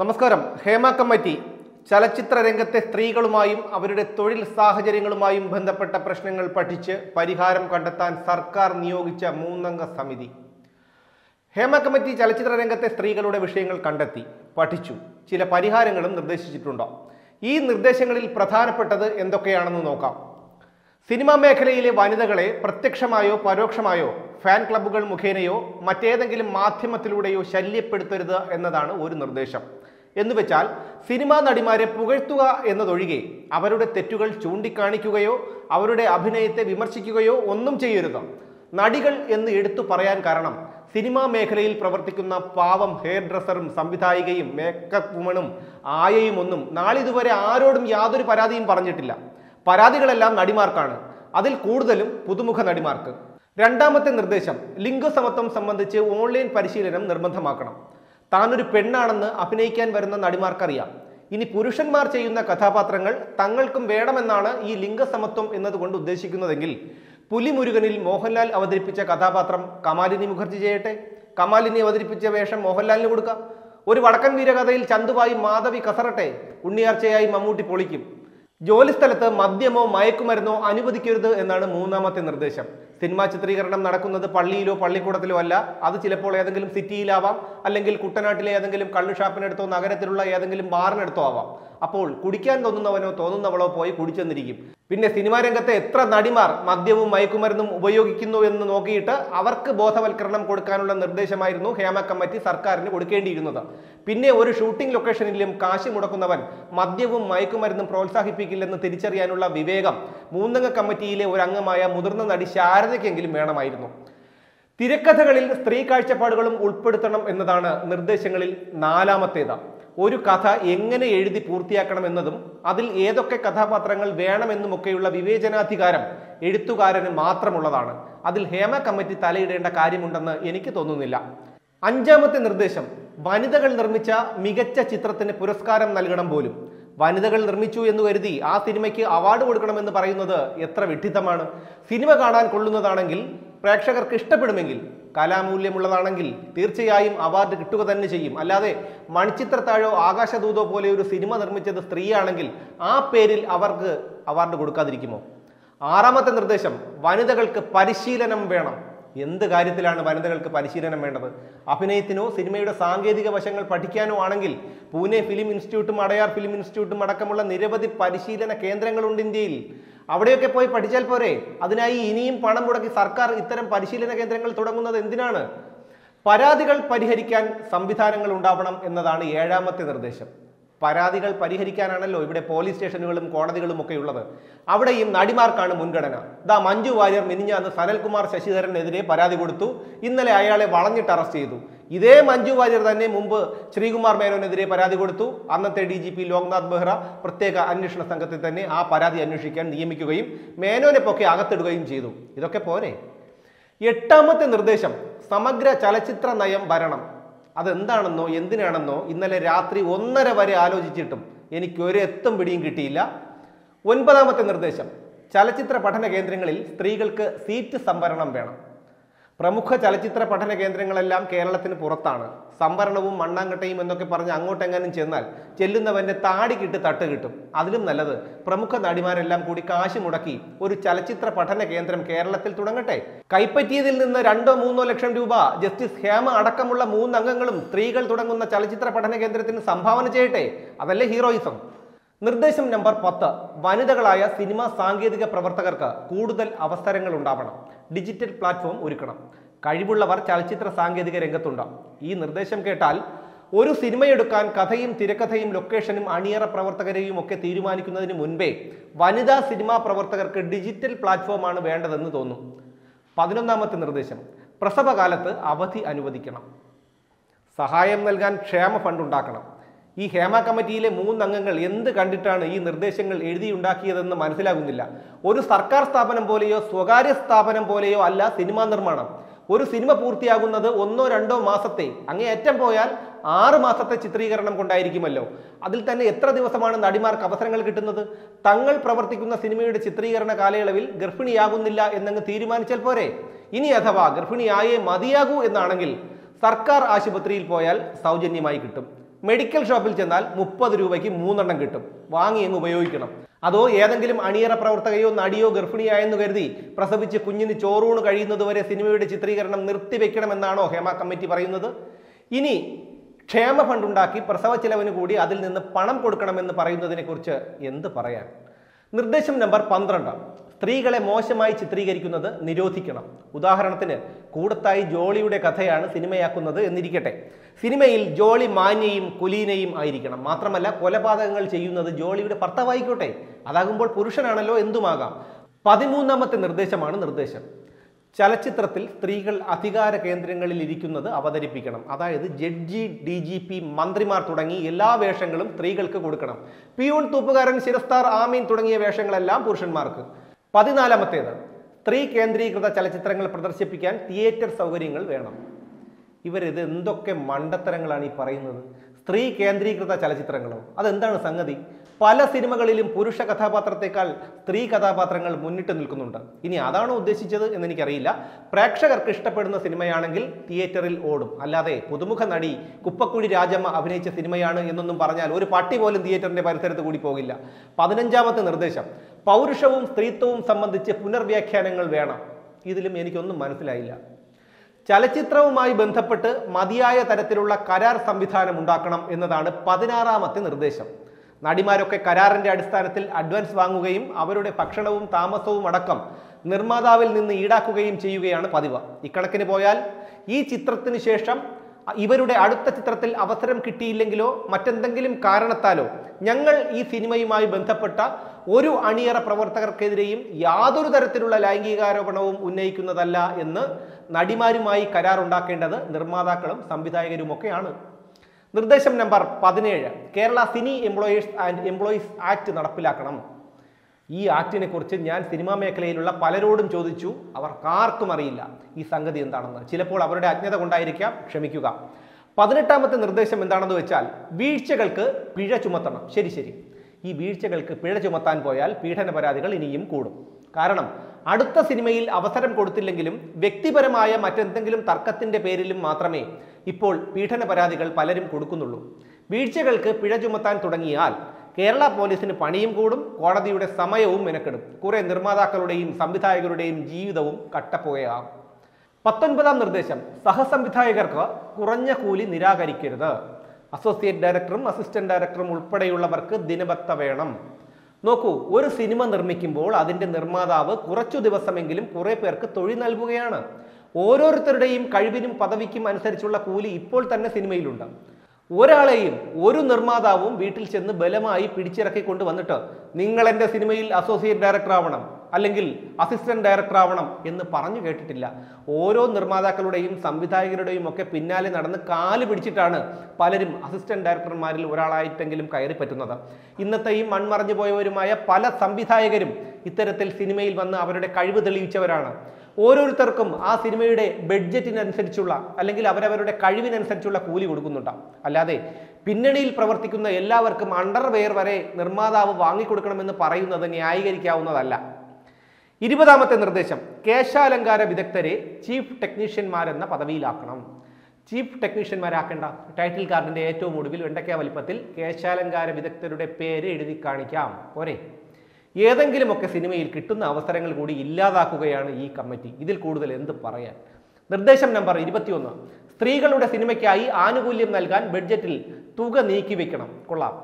നമസ്കാരം. ഹേമ കമ്മിറ്റി. ചലച്ചിത്ര രംഗത്തെ സ്ത്രീകളുമായും അവരുടെ തൊഴിൽ സാഹചര്യങ്ങളുമായും ബന്ധപ്പെട്ട പ്രശ്നങ്ങൾ പഠിച്ച് പരിഹാരം കണ്ടെത്താൻ സർക്കാർ നിയോഗിച്ച മൂന്നംഗ സമിതി. ഹേമ കമ്മിറ്റി ചലച്ചിത്ര രംഗത്തെ സ്ത്രീകളുടെ വിഷയങ്ങൾ കണ്ടെത്തി പഠിച്ചു. ചില പരിഹാരങ്ങളും നിർദ്ദേശിച്ചിട്ടുണ്ട്? ഈ നിർദ്ദേശങ്ങളിൽ പ്രധാനപ്പെട്ടത് എന്തൊക്കെയാണെന്ന് നോക്കാം. സിനിമാ മേഖലയിലെ വനിതകളെ പ്രത്യക്ഷമായോ പരോക്ഷമായോ ഫാൻ ക്ലബ്ബുകൾ മുഖേനയോ മറ്റേതെങ്കിലും മാധ്യമത്തിലൂടെയോ ശല്യപ്പെടുത്തരുത് എന്നതാണ് ഒരു നിർദ്ദേശം. എന്നുവെച്ചാൽ സിനിമാ നടിമാരെ പുകഴ്ത്തുക എന്നതൊഴികെ അവരുടെ തെറ്റുകൾ ചൂണ്ടിക്കാണിക്കുകയോ അവരുടെ അഭിനയത്തെ വിമർശിക്കുകയോ ഒന്നും ചെയ്യരുത്. നടികൾ എന്ന് എടുത്തു പറയാൻ കാരണം സിനിമാ മേഖലയിൽ പ്രവർത്തിക്കുന്ന പാവം ഹെയർ ഡ്രസ്സറും സംവിധായികയും മേക്കപ്പ് വുമണും ആയയും ഒന്നും നാളിതുവരെ ആരോടും യാതൊരു പരാതിയും പറഞ്ഞിട്ടില്ല. പരാതികളെല്ലാം നടിമാർക്കാണ്. അതിൽ കൂടുതലും പുതുമുഖ നടിമാർക്ക്. രണ്ടാമത്തെ നിർദ്ദേശം ലിംഗസമത്വം സംബന്ധിച്ച് ഓൺലൈൻ പരിശീലനം നിർബന്ധമാക്കണം. താനൊരു പെണ്ണാണെന്ന് അഭിനയിക്കാൻ വരുന്ന നടിമാർക്കറിയാം. ഇനി പുരുഷന്മാർ ചെയ്യുന്ന കഥാപാത്രങ്ങൾ തങ്ങൾക്കും വേണമെന്നാണ് ഈ ലിംഗസമത്വം എന്നതുകൊണ്ട് ഉദ്ദേശിക്കുന്നതെങ്കിൽ പുലിമുരുകനിൽ മോഹൻലാൽ അവതരിപ്പിച്ച കഥാപാത്രം കമാലിനി മുഖർജി ചെയ്യട്ടെ? കമാലിനി അവതരിപ്പിച്ച വേഷം മോഹൻലാലിന് കൊടുക്കാം. ഒരു വടക്കൻ വീരകഥയിൽ ചന്തുവായി മാധവി കസറട്ടെ? ഉണ്ണിയാർച്ചയായി മമ്മൂട്ടി പൊളിക്കും. ജോലിസ്ഥലത്ത് മദ്യമോ മയക്കുമരുന്നോ അനുവദിക്കരുത് എന്നാണ് മൂന്നാമത്തെ നിർദ്ദേശം. സിനിമാ ചിത്രീകരണം നടക്കുന്നത് പള്ളിയിലോ പള്ളിക്കൂടത്തിലോ അല്ല. അത് ചിലപ്പോൾ ഏതെങ്കിലും സിറ്റിയിലാവാം. അല്ലെങ്കിൽ കുട്ടനാട്ടിലെ ഏതെങ്കിലും കള്ളുഷാപ്പിനടുത്തോ നഗരത്തിലുള്ള ഏതെങ്കിലും ബാറിനടുത്തോ ആവാം. അപ്പോൾ കുടിക്കാൻ തോന്നുന്നവനോ തോന്നുന്നവളോ പോയി കുടിച്ചെന്നിരിക്കും. പിന്നെ സിനിമാ രംഗത്തെ എത്ര നടിമാർ മദ്യവും മയക്കുമരുന്നും ഉപയോഗിക്കുന്നു എന്ന് നോക്കിയിട്ട് അവർക്ക് ബോധവൽക്കരണം കൊടുക്കാനുള്ള നിർദ്ദേശമായിരുന്നു ഹേമ കമ്മിറ്റി സർക്കാരിന് കൊടുക്കേണ്ടിയിരുന്നത്. പിന്നെ ഒരു ഷൂട്ടിംഗ് ലൊക്കേഷനിലും കാശ് മുടക്കുന്നവൻ മദ്യവും മയക്കുമരുന്നും പ്രോത്സാഹിപ്പിക്കില്ലെന്ന് തിരിച്ചറിയാനുള്ള വിവേകം മൂന്നംഗ കമ്മിറ്റിയിലെ ഒരു അംഗമായ മുതിർന്ന നടി ശാരദയ്ക്കെങ്കിലും വേണമായിരുന്നു. തിരക്കഥകളിൽ സ്ത്രീ കാഴ്ചപ്പാടുകളും ഉൾപ്പെടുത്തണം എന്നതാണ് നിർദ്ദേശങ്ങളിൽ നാലാമത്തേത്. ഒരു കഥ എങ്ങനെ എഴുതി പൂർത്തിയാക്കണം എന്നതും അതിൽ ഏതൊക്കെ കഥാപാത്രങ്ങൾ വേണമെന്നുമൊക്കെയുള്ള വിവേചനാധികാരം എഴുത്തുകാരന് മാത്രമുള്ളതാണ്. അതിൽ ഹേമ കമ്മിറ്റി തലയിടേണ്ട കാര്യമുണ്ടെന്ന് എനിക്ക് തോന്നുന്നില്ല. അഞ്ചാമത്തെ നിർദ്ദേശം വനിതകൾ നിർമ്മിച്ച മികച്ച ചിത്രത്തിന് പുരസ്കാരം നൽകണം പോലും. വനിതകൾ നിർമ്മിച്ചു എന്ന് കരുതി ആ സിനിമയ്ക്ക് അവാർഡ് കൊടുക്കണമെന്ന് പറയുന്നത് എത്ര വിഡ്ഢിത്തമാണ്. സിനിമ കാണാൻ കൊള്ളുന്നതാണെങ്കിൽ പ്രേക്ഷകർക്ക് ഇഷ്ടപ്പെടുമെങ്കിൽ കലാമൂല്യമുള്ളതാണെങ്കിൽ തീർച്ചയായും അവാർഡ് കിട്ടുക തന്നെ ചെയ്യും. അല്ലാതെ മണിച്ചിത്രത്താഴോ ആകാശദൂതോ പോലെ ഒരു സിനിമ നിർമ്മിച്ചത് സ്ത്രീയാണെങ്കിൽ ആ പേരിൽ അവർക്ക് അവാർഡ് കൊടുക്കാതിരിക്കുമോ? ആറാമത്തെ നിർദ്ദേശം വനിതകൾക്ക് പരിശീലനം വേണം. എന്ത് കാര്യത്തിലാണ് വനിതകൾക്ക് പരിശീലനം വേണ്ടത്? അഭിനയത്തിനോ സിനിമയുടെ സാങ്കേതിക വശങ്ങൾ പഠിക്കാനോ ആണെങ്കിൽ പൂനെ ഫിലിം ഇൻസ്റ്റിറ്റ്യൂട്ടും അടയാർ ഫിലിം ഇൻസ്റ്റിറ്റ്യൂട്ടും അടക്കമുള്ള നിരവധി പരിശീലന കേന്ദ്രങ്ങളുണ്ട് ഇന്ത്യയിൽ. അവിടെയൊക്കെ പോയി പഠിച്ചാൽ പോരെ? അതിനായി ഇനിയും പണം മുടക്കി സർക്കാർ ഇത്തരം പരിശീലന കേന്ദ്രങ്ങൾ തുടങ്ങുന്നത് എന്തിനാണ്? പരാതികൾ പരിഹരിക്കാൻ സംവിധാനങ്ങൾ ഉണ്ടാവണം എന്നതാണ് ഏഴാമത്തെ നിർദ്ദേശം. പരാതികൾ പരിഹരിക്കാനാണല്ലോ ഇവിടെ പോലീസ് സ്റ്റേഷനുകളും കോടതികളും ഒക്കെ ഉള്ളത്. അവിടെയും നടിമാർക്കാണ് മുൻഗണന. ദാ മഞ്ജു വാര്യർ മിനിഞ്ഞാന്ന് സനൽകുമാർ ശശിധരനെതിരെ പരാതി കൊടുത്തു. ഇന്നലെ അയാളെ വളഞ്ഞിട്ട് അറസ്റ്റ് ചെയ്തു. ഇതേ മഞ്ജു വാര്യർ തന്നെ മുമ്പ് ശ്രീകുമാർ മേനോനെതിരെ പരാതി കൊടുത്തു. അന്നത്തെ D G P Loknath Behera പ്രത്യേക അന്വേഷണ സംഘത്തിൽ തന്നെ ആ പരാതി അന്വേഷിക്കാൻ നിയമിക്കുകയും മേനോനെ പൊക്കെ അകത്തിടുകയും ചെയ്തു. ഇതൊക്കെ പോരെ? എട്ടാമത്തെ നിർദ്ദേശം സമഗ്ര ചലച്ചിത്ര നയം വരണം. അതെന്താണെന്നോ എന്തിനാണെന്നോ ഇന്നലെ രാത്രി ഒന്നര വരെ ആലോചിച്ചിട്ടും എനിക്ക് ഒരു എത്തും പിടിയും കിട്ടിയില്ല. ഒൻപതാമത്തെ നിർദ്ദേശം ചലച്ചിത്ര പഠന കേന്ദ്രങ്ങളിൽ സ്ത്രീകൾക്ക് സീറ്റ് സംവരണം വേണം. പ്രമുഖ ചലച്ചിത്ര പഠന കേന്ദ്രങ്ങളെല്ലാം കേരളത്തിന് പുറത്താണ്. സംവരണവും മണ്ണാങ്കട്ടയും എന്നൊക്കെ പറഞ്ഞ് അങ്ങോട്ടെങ്ങാനും ചെന്നാൽ ചെല്ലുന്നവന്റെ താടി കിട്ട് തട്ട് കിട്ടും. അതിലും നല്ലത് പ്രമുഖ നടിമാരെല്ലാം കൂടി കാശ് മുടക്കി ഒരു ചലച്ചിത്ര പഠന കേന്ദ്രം കേരളത്തിൽ തുടങ്ങട്ടെ. കൈപ്പറ്റിയതിൽ നിന്ന് രണ്ടോ മൂന്നോ ലക്ഷം രൂപ ജസ്റ്റിസ് ഹേമ അടക്കമുള്ള മൂന്നംഗങ്ങളും സ്ത്രീകൾ തുടങ്ങുന്ന ചലച്ചിത്ര പഠന കേന്ദ്രത്തിന് സംഭാവന ചെയ്യട്ടെ. അതല്ലേ ഹീറോയിസം? നിർദ്ദേശം നമ്പർ പത്ത്. വനിതകളായ സിനിമാ സാങ്കേതിക പ്രവർത്തകർക്ക് കൂടുതൽ അവസരങ്ങൾ ഉണ്ടാവണം. ഡിജിറ്റൽ പ്ലാറ്റ്ഫോം ഒരുക്കണം. കഴിവുള്ളവർ ചലച്ചിത്ര സാങ്കേതിക രംഗത്തുണ്ട്. ഈ നിർദ്ദേശം കേട്ടാൽ ഒരു സിനിമയെടുക്കാൻ കഥയും തിരക്കഥയും ലൊക്കേഷനും അണിയറ പ്രവർത്തകരെയും ഒക്കെ തീരുമാനിക്കുന്നതിന് മുൻപേ വനിതാ സിനിമാ പ്രവർത്തകർക്ക് ഡിജിറ്റൽ പ്ലാറ്റ്ഫോമാണ് വേണ്ടതെന്ന് തോന്നും. പതിനൊന്നാമത്തെ നിർദ്ദേശം. പ്രസവകാലത്ത് അവധി അനുവദിക്കണം. സഹായം നൽകാൻ ക്ഷേമ ഫണ്ട് ഉണ്ടാക്കണം. ഈ ഹേമ കമ്മിറ്റിയിലെ മൂന്നംഗങ്ങൾ എന്ത് കണ്ടിട്ടാണ് ഈ നിർദ്ദേശങ്ങൾ എഴുതിയുണ്ടാക്കിയതെന്ന് മനസ്സിലാകുന്നില്ല. ഒരു സർക്കാർ സ്ഥാപനം പോലെയോ സ്വകാര്യ സ്ഥാപനം പോലെയോ അല്ല സിനിമാ നിർമ്മാണം. ഒരു സിനിമ പൂർത്തിയാകുന്നത് ഒന്നോ രണ്ടോ മാസത്തെ അങ്ങേയറ്റം പോയാൽ ആറ് മാസത്തെ ചിത്രീകരണം കൊണ്ടായിരിക്കുമല്ലോ. അതിൽ തന്നെ എത്ര ദിവസമാണ് നടിമാർക്ക് അവസരങ്ങൾ കിട്ടുന്നത്? തങ്ങൾ പ്രവർത്തിക്കുന്ന സിനിമയുടെ ചിത്രീകരണ കാലയളവിൽ ഗർഭിണിയാകുന്നില്ല എന്നങ്ങ് തീരുമാനിച്ചാൽ പോരെ? ഇനി അഥവാ ഗർഭിണിയായേ മതിയാകൂ എന്നാണെങ്കിൽ സർക്കാർ ആശുപത്രിയിൽ പോയാൽ സൗജന്യമായി കിട്ടും. മെഡിക്കൽ ഷോപ്പിൽ ചെന്നാൽ മുപ്പത് രൂപയ്ക്ക് മൂന്നെണ്ണം കിട്ടും. വാങ്ങി അങ്ങ് ഉപയോഗിക്കണം. അതോ ഏതെങ്കിലും അണിയറ പ്രവർത്തകയോ നടിയോ ഗർഭിണിയായെന്ന് കരുതി പ്രസവിച്ച് കുഞ്ഞിന് ചോറൂണ് കഴിയുന്നതുവരെ സിനിമയുടെ ചിത്രീകരണം നിർത്തിവെക്കണമെന്നാണോ ഹേമ കമ്മിറ്റി പറയുന്നത്? ഇനി ക്ഷേമ ഫണ്ടുണ്ടാക്കി പ്രസവ ചെലവിന് കൂടി അതിൽ നിന്ന് പണം കൊടുക്കണമെന്ന് പറയുന്നതിനെ കുറിച്ച് എന്ത് പറയാൻ? നിർദ്ദേശം നമ്പർ പന്ത്രണ്ട്. സ്ത്രീകളെ മോശമായി ചിത്രീകരിക്കുന്നത് നിരോധിക്കണം. ഉദാഹരണത്തിന് കൂടത്തായി ജോളിയുടെ കഥയാണ് സിനിമയാക്കുന്നത് എന്നിരിക്കട്ടെ. സിനിമയിൽ ജോളി മാന്യയും കുലീനയും ആയിരിക്കണം. മാത്രമല്ല കൊലപാതകങ്ങൾ ചെയ്യുന്നത് ജോളിയുടെ ഭർത്താവായിക്കോട്ടെ. അതാകുമ്പോൾ പുരുഷനാണല്ലോ എന്തുമാകാം? പതിമൂന്നാമത്തെ നിർദ്ദേശമാണ് നിർദ്ദേശം. ചലച്ചിത്രത്തിൽ സ്ത്രീകൾ അധികാര കേന്ദ്രങ്ങളിൽ ഇരിക്കുന്നത് അവതരിപ്പിക്കണം. അതായത് ജഡ്ജി ഡി ജി പി മന്ത്രിമാർ തുടങ്ങി എല്ലാ വേഷങ്ങളും സ്ത്രീകൾക്ക് കൊടുക്കണം. പിയൂൺ തൂപ്പുകാരൻ ശിരസ്താർ ആമീൻ തുടങ്ങിയ വേഷങ്ങളെല്ലാം പുരുഷന്മാർക്ക്. പതിനാലാമത്തേത്. സ്ത്രീ കേന്ദ്രീകൃത ചലച്ചിത്രങ്ങൾ പ്രദർശിപ്പിക്കാൻ തിയേറ്റർ സൗകര്യങ്ങൾ വേണം. ഇവരിത് എന്തൊക്കെ മണ്ടത്തരങ്ങളാണ് ഈ പറയുന്നത്? സ്ത്രീ കേന്ദ്രീകൃത ചലച്ചിത്രങ്ങളോ? അതെന്താണ് സംഗതി? പല സിനിമകളിലും പുരുഷ കഥാപാത്രത്തെക്കാൾ സ്ത്രീ കഥാപാത്രങ്ങൾ മുന്നിട്ട് നിൽക്കുന്നുണ്ട്. ഇനി അതാണോ ഉദ്ദേശിച്ചത് എന്ന് എനിക്കറിയില്ല പ്രേക്ഷകർക്ക് ഇഷ്ടപ്പെടുന്ന സിനിമയാണെങ്കിൽ തിയേറ്ററിൽ ഓടും. അല്ലാതെ പുതുമുഖ നടി കുപ്പക്കുഴി രാജമ്മ അഭിനയിച്ച സിനിമയാണ് എന്നൊന്നും പറഞ്ഞാൽ ഒരു പട്ടി പോലും തിയേറ്ററിന്റെ പരിസരത്ത് കൂടി പോകില്ല. പതിനഞ്ചാമത്തെ നിർദ്ദേശം. പൗരുഷവും സ്ത്രീത്വവും സംബന്ധിച്ച് പുനർവ്യാഖ്യാനങ്ങൾ വേണം. ഇതിലും എനിക്കൊന്നും മനസ്സിലായില്ല. ചലച്ചിത്രവുമായി ബന്ധപ്പെട്ട് മതിയായ തരത്തിലുള്ള കരാർ സംവിധാനം ഉണ്ടാക്കണം എന്നതാണ് പതിനാറാമത്തെ നിർദ്ദേശം. നടിമാരൊക്കെ കരാറിന്റെ അടിസ്ഥാനത്തിൽ അഡ്വാൻസ് വാങ്ങുകയും അവരുടെ ഭക്ഷണവും താമസവും അടക്കം നിർമ്മാതാവിൽ നിന്ന് ഈടാക്കുകയും ചെയ്യുകയാണ് പതിവ്. ഇക്കണക്കിന് പോയാൽ ഈ ചിത്രത്തിന് ശേഷം ഇവരുടെ അടുത്ത ചിത്രത്തിൽ അവസരം കിട്ടിയില്ലെങ്കിലോ മറ്റെന്തെങ്കിലും കാരണത്താലോ ഞങ്ങൾ ഈ സിനിമയുമായി ബന്ധപ്പെട്ട ഒരു അണിയറ പ്രവർത്തകർക്കെതിരെയും യാതൊരു തരത്തിലുള്ള ലൈംഗികാരോപണവും ഉന്നയിക്കുന്നതല്ല എന്ന് നടിമാരുമായി കരാറുണ്ടാക്കേണ്ടത് നിർമ്മാതാക്കളും സംവിധായകരുമൊക്കെയാണ്. നിർദ്ദേശം നമ്പർ പതിനേഴ്. Kerala cine employees and employees act നടപ്പിലാക്കണം. ഈ ആക്ടിനെ കുറിച്ച് ഞാൻ സിനിമാ മേഖലയിലുള്ള പലരോടും ചോദിച്ചു. അവർക്കാർക്കും അറിയില്ല ഈ സംഗതി എന്താണെന്ന്. ചിലപ്പോൾ അവരുടെ അജ്ഞത കൊണ്ടായിരിക്കാം. ക്ഷമിക്കുക. പതിനെട്ടാമത്തെ നിർദ്ദേശം എന്താണെന്ന് വെച്ചാൽ വീഴ്ചകൾക്ക് പിഴ ചുമത്തണം. ശരി ശരി. ഈ വീഴ്ചകൾക്ക് പിഴ ചുമത്താൻ പോയാൽ പീഡന പരാതികൾ ഇനിയും കൂടും. കാരണം അടുത്ത സിനിമയിൽ അവസരം കൊടുത്തില്ലെങ്കിലും വ്യക്തിപരമായ മറ്റെന്തെങ്കിലും തർക്കത്തിന്റെ പേരിലും മാത്രമേ ഇപ്പോൾ പീഡന പരാതികൾ പലരും കൊടുക്കുന്നുള്ളൂ. വീഴ്ചകൾക്ക് പിഴ ചുമത്താൻ തുടങ്ങിയാൽ കേരള പോലീസിന് പണിയും കൂടും കോടതിയുടെ സമയവും മെനക്കെടും. കുറെ നിർമ്മാതാക്കളുടെയും സംവിധായകരുടെയും ജീവിതവും കട്ടപ്പുകയാകും പത്തൊൻപതാം നിർദ്ദേശം സഹസംവിധായകർക്ക് കുറഞ്ഞ കൂലി നിരാകരിക്കരുത്. അസോസിയേറ്റ് ഡയറക്ടറും അസിസ്റ്റന്റ് ഡയറക്ടറും ഉൾപ്പെടെയുള്ളവർക്ക് ദിനബത്ത വേണം. നോക്കൂ ഒരു സിനിമ നിർമ്മിക്കുമ്പോൾ അതിന്റെ നിർമ്മാതാവ് കുറച്ചു ദിവസമെങ്കിലും കുറേ പേർക്ക് തൊഴിൽ നൽകുകയാണ്. ഓരോരുത്തരുടെയും കഴിവിനും പദവിക്കും അനുസരിച്ചുള്ള കൂലി ഇപ്പോൾ തന്നെ സിനിമയിലുണ്ട്. ഒരാളെയും ഒരു നിർമ്മാതാവും വീട്ടിൽ ചെന്ന് ബലമായി പിടിച്ചിറക്കി കൊണ്ടുവന്നിട്ട് നിങ്ങൾ എന്റെ സിനിമയിൽ അസോസിയേറ്റ് ഡയറക്ടർ ആവണം അല്ലെങ്കിൽ അസിസ്റ്റന്റ് ഡയറക്ടർ ആവണം എന്ന് പറഞ്ഞു കേട്ടിട്ടില്ല. ഓരോ നിർമ്മാതാക്കളുടെയും സംവിധായകരുടെയും ഒക്കെ പിന്നാലെ നടന്ന് കാൽ പിടിച്ചിട്ടാണ് പലരും അസിസ്റ്റന്റ് ഡയറക്ടർമാരിൽ ഒരാളായിട്ടെങ്കിലും കയറി പറ്റുന്നത്. ഇന്നത്തെയും മൺമറഞ്ഞു പോയവരുമായ പല സംവിധായകരും ഇത്തരത്തിൽ സിനിമയിൽ വന്ന് അവരുടെ കഴിവ് തെളിയിച്ചവരാണ്. ഓരോരുത്തർക്കും ആ സിനിമയുടെ ബഡ്ജറ്റിനനുസരിച്ചുള്ള അല്ലെങ്കിൽ അവരവരുടെ കഴിവിനനുസരിച്ചുള്ള കൂലി കൊടുക്കുന്നുണ്ടാവും അല്ലാതെ പിന്നണിയിൽ പ്രവർത്തിക്കുന്ന എല്ലാവർക്കും അണ്ടർവെയർ വരെ നിർമ്മാതാവ് വാങ്ങിക്കൊടുക്കണമെന്ന് പറയുന്നത് ന്യായീകരിക്കാവുന്നതല്ല. ഇരുപതാമത്തെ നിർദ്ദേശം കേശാലങ്കാര വിദഗ്ധരെ ചീഫ് ടെക്നീഷ്യന്മാരെന്ന പദവിയിലാക്കണം. ചീഫ് ടെക്നീഷ്യന്മാരാക്കേണ്ട ടൈറ്റിൽ കാർഡിന്റെ ഏറ്റവും ഒടുവിൽ വെണ്ടയ്ക്ക വലിപ്പത്തിൽ കേശാലങ്കാര വിദഗ്ധരുടെ പേര് എഴുതി കാണിക്കാം. പോരെ. ഏതെങ്കിലുമൊക്കെ സിനിമയിൽ കിട്ടുന്ന അവസരങ്ങൾ കൂടി ഇല്ലാതാക്കുകയാണ് ഈ കമ്മിറ്റി. ഇതിൽ കൂടുതൽ എന്ത് പറയാൻ? നിർദ്ദേശം നമ്പർ ഇരുപത്തിയൊന്ന്. സ്ത്രീകളുടെ സിനിമയ്ക്കായി ആനുകൂല്യം നൽകാൻ ബഡ്ജറ്റിൽ തുക നീക്കി വെക്കണം കൊള്ളാം.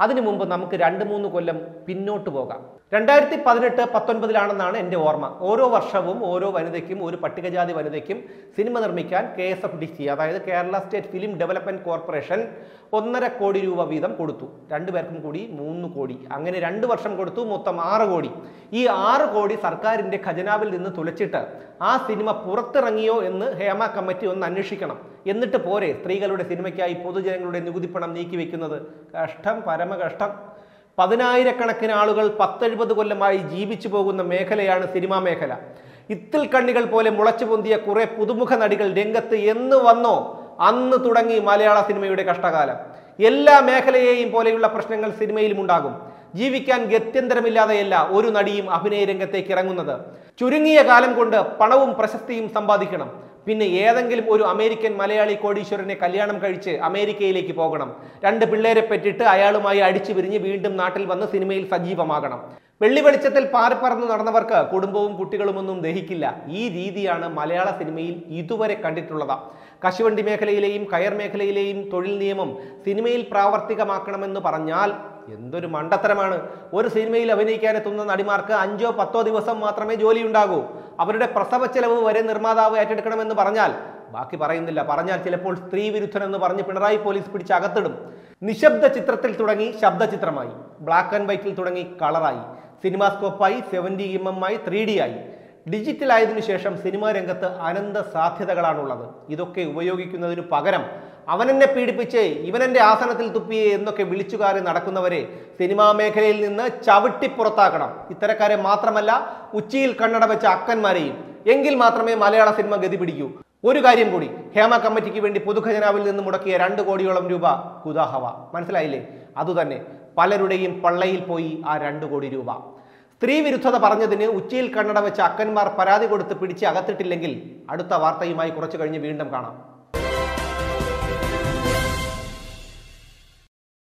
അതിനു മുമ്പ് നമുക്ക് രണ്ട് മൂന്ന് കൊല്ലം പിന്നോട്ട് പോകാം. രണ്ടായിരത്തി പതിനെട്ട് പത്തൊൻപതിലാണെന്നാണ് എന്റെ ഓർമ്മ. ഓരോ വർഷവും ഓരോ വനിതയ്ക്കും ഒരു പട്ടികജാതി വനിതയ്ക്കും സിനിമ നിർമ്മിക്കാൻ K S F D C അതായത് Kerala state film development corporation ഒന്നര കോടി രൂപ വീതം കൊടുത്തു. രണ്ടു പേർക്കും കൂടി മൂന്ന് കോടി. അങ്ങനെ രണ്ട് വർഷം കൊടുത്തു മൊത്തം ആറ് കോടി. ഈ ആറ് കോടി സർക്കാരിന്റെ ഖജനാവിൽ നിന്ന് തുലച്ചിട്ട് ആ സിനിമ പുറത്തിറങ്ങിയോ എന്ന് ഹേമ കമ്മിറ്റി ഒന്ന് അന്വേഷിക്കണം. എന്നിട്ട് പോരെ സ്ത്രീകളുടെ സിനിമയ്ക്കായി പൊതുജനങ്ങളുടെ നികുതിപ്പണം നീക്കി വെക്കുന്നത് കഷ്ടം പരമകഷ്ടം. പതിനായിരക്കണക്കിന് ആളുകൾ പത്തെഴുപത് കൊല്ലമായി ജീവിച്ചു പോകുന്ന മേഖലയാണ് സിനിമാ മേഖല. ഇത്തിൽ കണ്ണികൾ പോലെ മുളച്ചു പൊന്തിയ കുറെ പുതുമുഖ നടികൾ രംഗത്ത് എന്ന് വന്നോ അന്ന് തുടങ്ങി മലയാള സിനിമയുടെ കഷ്ടകാലം. എല്ലാ മേഖലയെയും പോലെയുള്ള പ്രശ്നങ്ങൾ സിനിമയിലും ഉണ്ടാകും. ജീവിക്കാൻ ഗത്യന്തരമില്ലാതെയല്ല ഒരു നടിയും അഭിനയ രംഗത്തേക്ക് ഇറങ്ങുന്നത്. ചുരുങ്ങിയ കാലം കൊണ്ട് പണവും പ്രശസ്തിയും സമ്പാദിക്കണം. പിന്നെ ഏതെങ്കിലും ഒരു അമേരിക്കൻ മലയാളി കോടീശ്വരനെ കല്യാണം കഴിച്ച് അമേരിക്കയിലേക്ക് പോകണം. രണ്ട് പിള്ളേരെ പെറ്റിട്ട് അയാളുമായി അടിച്ചു പിരിഞ്ഞ് വീണ്ടും നാട്ടിൽ വന്ന് സിനിമയിൽ സജീവമാകണം. വെള്ളി വെളിച്ചത്തിൽ പാറിപ്പറന്ന് നടന്നവർക്ക് കുടുംബവും കുട്ടികളുമൊന്നും ദഹിക്കില്ല. ഈ രീതിയാണ് മലയാള സിനിമയിൽ ഇതുവരെ കണ്ടിട്ടുള്ളത്. കശുവണ്ടി മേഖലയിലെയും കയർ മേഖലയിലെയും തൊഴിൽ നിയമം സിനിമയിൽ പ്രാവർത്തികമാക്കണമെന്ന് പറഞ്ഞാൽ എന്തൊരു മണ്ടത്തരമാണ്. ഒരു സിനിമയിൽ അഭിനയിക്കാനെത്തുന്ന നടിമാർക്ക് അഞ്ചോ പത്തോ ദിവസം മാത്രമേ ജോലി ഉണ്ടാകൂ അവരുടെ പ്രസവ ചെലവ് വരെ നിർമ്മാതാവ് ഏറ്റെടുക്കണമെന്ന് പറഞ്ഞാൽ ബാക്കി പറയുന്നില്ല. പറഞ്ഞാൽ ചിലപ്പോൾ സ്ത്രീ വിരുദ്ധൻ എന്ന് പറഞ്ഞ് പിണറായി പോലീസ് പിടിച്ച് അകത്തിടും. നിശബ്ദ ചിത്രത്തിൽ തുടങ്ങി ശബ്ദ ചിത്രമായി. ബ്ലാക്ക് ആൻഡ് വൈറ്റിൽ തുടങ്ങി കളറായി. സിനിമാസ്കോപ്പായി സെവന്റി എം എം ആയി ത്രീ ഡി ആയി. ഡിജിറ്റൽ ആയതിനു ശേഷം സിനിമാ രംഗത്ത് അനന്ത സാധ്യതകളാണുള്ളത്. ഇതൊക്കെ ഉപയോഗിക്കുന്നതിനു പകരം അവനെന്നെ പീഡിപ്പിച്ച് ഇവനെന്റെ ആസനത്തിൽ തുപ്പിയെ എന്നൊക്കെ വിളിച്ചുകാരി നടക്കുന്നവരെ സിനിമാ മേഖലയിൽ നിന്ന് ചവിട്ടി പുറത്താക്കണം. ഇത്തരക്കാരെ മാത്രമല്ല ഉച്ചിയിൽ കണ്ണട വെച്ച അക്കന്മാരെയും എങ്കിൽ മാത്രമേ മലയാള സിനിമ ഗതി പിടിക്കൂ. ഒരു കാര്യം കൂടി ഹേമ കമ്മിറ്റിക്ക് വേണ്ടി പൊതുഖജനാവിൽ നിന്ന് മുടക്കിയ രണ്ട് കോടിയോളം രൂപ കുതാഹവ. മനസ്സിലായില്ലേ? അതുതന്നെ പലരുടെയും പള്ളയിൽ പോയി ആ രണ്ട് കോടി രൂപ. സ്ത്രീ വിരുദ്ധത പറഞ്ഞതിന് ഉച്ചയിൽ കണ്ണട വെച്ച അക്കന്മാർ പരാതി കൊടുത്ത് പിടിച്ച് അകത്തിട്ടില്ലെങ്കിൽ അടുത്ത വാർത്തയുമായി കുറച്ചു കഴിഞ്ഞ് വീണ്ടും കാണാം.